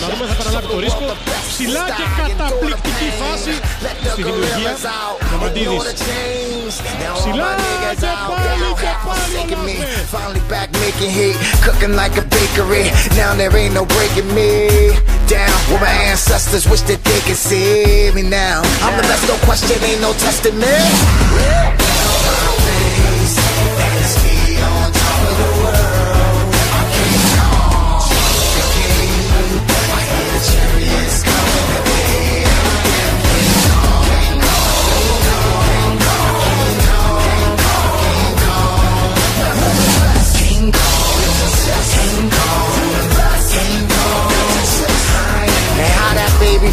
Να δούμε θα παραλάβει το ρίσκο. Ψηλά και καταπληκτική φάση στη δημιουργία. Νομαντίδης. Ψηλά και πάλι και πάλι ο Λάμπερτ. Finally back making heat, cooking like a bakery. Now there ain't no breaking me down. Where my ancestors wish that they could see me now. I'm the best, no question, ain't no testing me.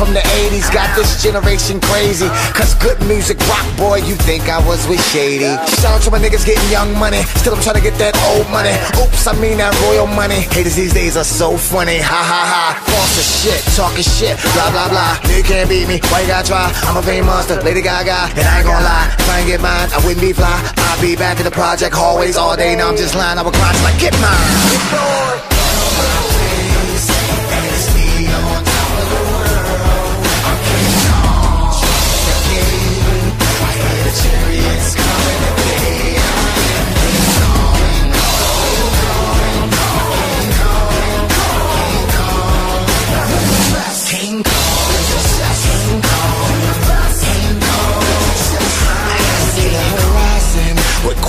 From the 80s got this generation crazy. Cause good music rock, boy, you think I was with Shady. Shout out to my niggas getting young money. Still, I'm trying to get that old money. Oops, I mean that royal money. Haters these days are so funny. Ha ha ha. False as shit, talking shit, blah blah blah. You can't beat me, why you gotta try? I'm a fame monster, Lady Gaga, and I ain't gonna lie. Try and get mine, I wouldn't be fly. I'll be back in the project hallways all day. Now I'm just lying, I would cry till I get mine.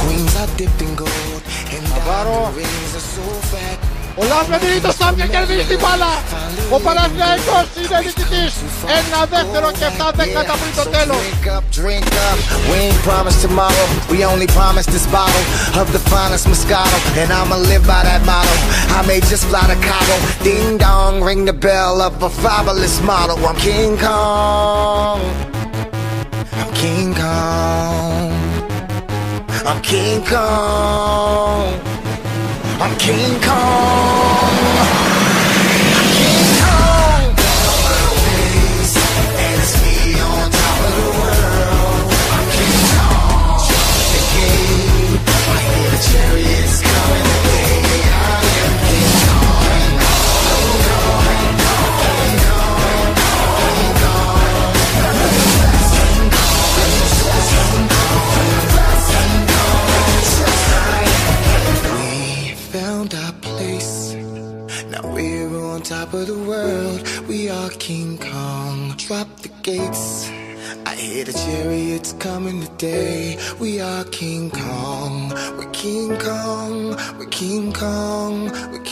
queens are dipped in gold and diamond rings are so fat. Ο Λάμπερτ το Σάμια κερδίζει την μπάλα. Ο Παναθηναϊκός είναι νικητής. Ένα δεύτερο και 7 δέκατα πριν το τέλος. Drink up, drink up. We ain't promised tomorrow. We only promised this bottle of the finest Moscato. And I'ma live by that motto. I may just fly to Cabo. Ding dong, ring the bell of a fabulous model. I'm King Kong. I'm King Kong. I'm King Kong. We're on top of the world. We are King Kong. Drop the gates. I hear the chariots coming today. We are King Kong. We're King Kong. We're King Kong. We're